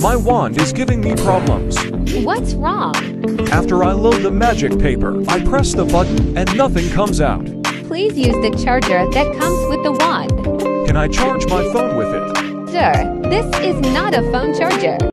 My wand is giving me problems. What's wrong? After I load the magic paper, I press the button and nothing comes out. Please use the charger that comes with the wand. Can I charge my phone with it? Sir, this is not a phone charger.